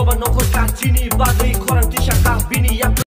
Słowa nowość lat, nie badaj